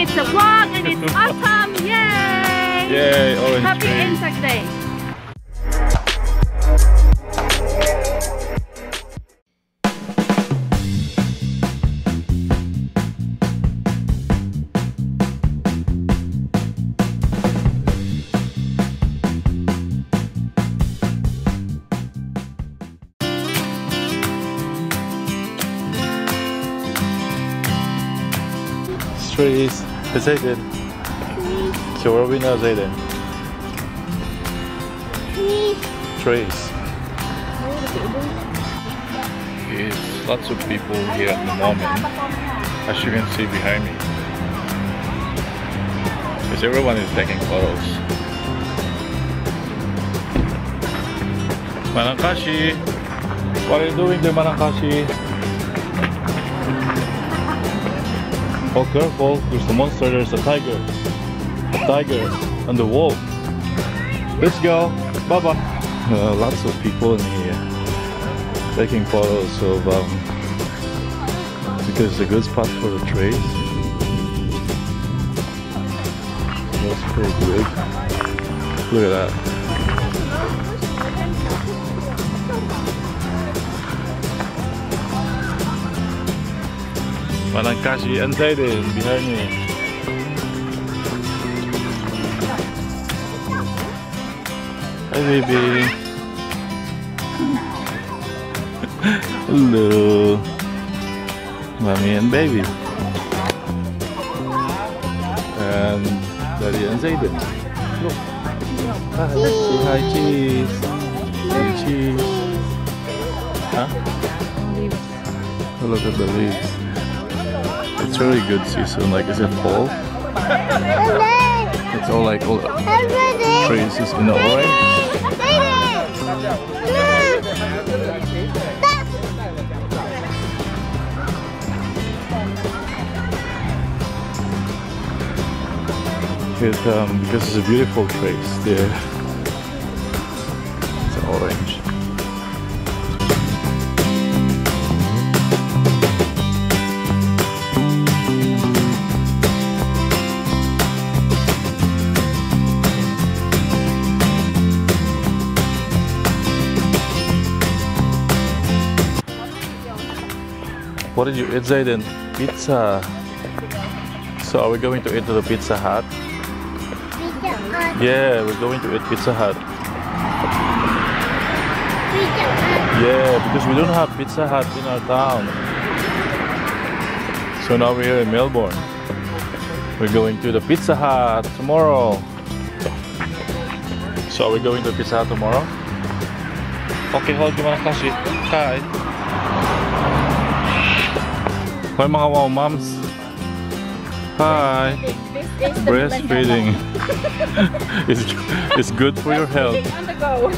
it's a vlog and it's awesome! Yay! Yay, orange Happy. Insect Day! Trees. Zayden. So are we now, Zayden? Trees. Yes, lots of people here at the moment, as you can see behind me. Because everyone is taking photos. Manangkashi! What are you doing there, Manangkashi? Oh, careful, there's a monster, there's a tiger. A tiger and the wolf. Let's go. Bye bye. Uh, lots of people in here taking photos of um, because it's a good spot for the trays. That's pretty good. Look at that. And Zayden behind me. Baby. Hello. Mommy and baby. And Daddy and Zayden. Look. Ah, hi, say hi cheese. Cheese. Huh? Look at the leaves. It's really good season. Like, is it fall? It's all like all the trees is in the orange. It, um, because it's a beautiful trace there. It's orange. What did you eat, Zayden? Pizza. So are we going to eat to the Pizza Hut? Pizza Hut. Yeah, we're going to eat Pizza Hut. Pizza Hut. Yeah, because we don't have Pizza Hut in our town. So now we're here in Melbourne. We're going to the Pizza Hut tomorrow. So are we going to Pizza Hut tomorrow? Okay, hold kasih? Hi. Hi mga wow moms. Hi. Breastfeeding. it's, it's good for your health. On the go!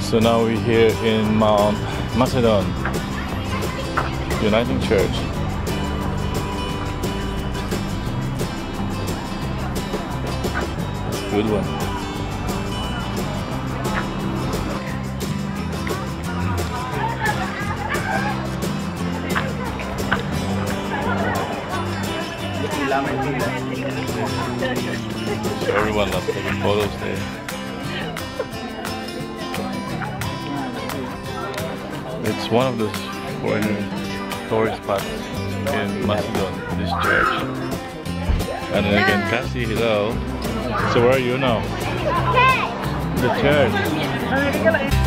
So now we're here in Mount Macedon Uniting Church. It's a good one. Everyone loves taking photos there. It's one of the foreign tourist spots in Macedon, this church. And then again, Cassie, hello. So where are you now? The church.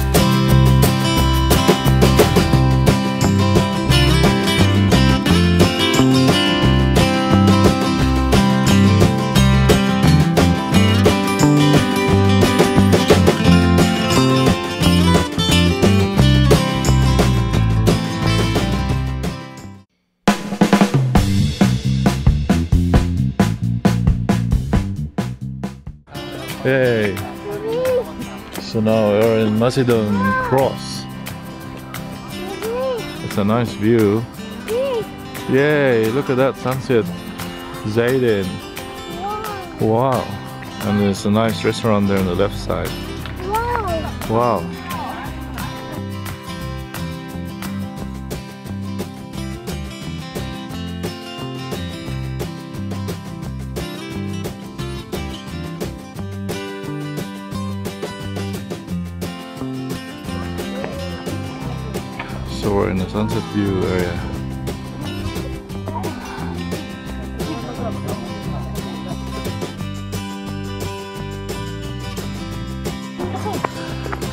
Hey. So now we're in Macedon Cross. It's a nice view. Yay, look at that sunset. Zayden. Wow. And there's a nice restaurant there on the left side. Wow. so we're in the sunset view area.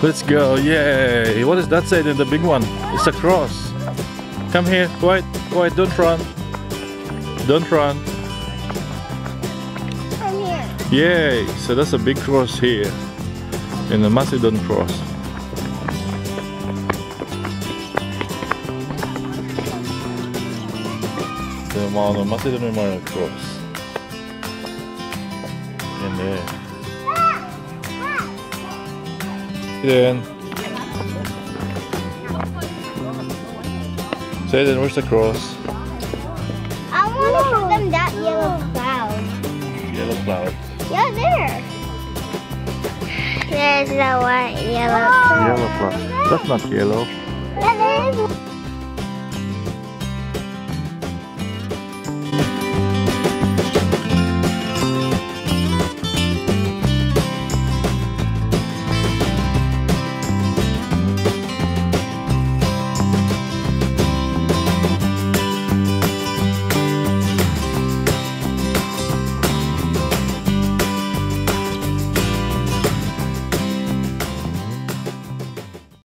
Let's go, yay! What does that say in the big one? It's a cross. Come here, quiet, quiet, don't run. Don't run. Come here. Yay! So that's a big cross here in the Macedon cross. The Mount Macedon Memorial Cross. In there. Then say then where's the cross? I want to show them that yellow cloud. Yellow cloud. Yeah, there. There's the white yellow cloud. Yellow cloud. That's not yellow.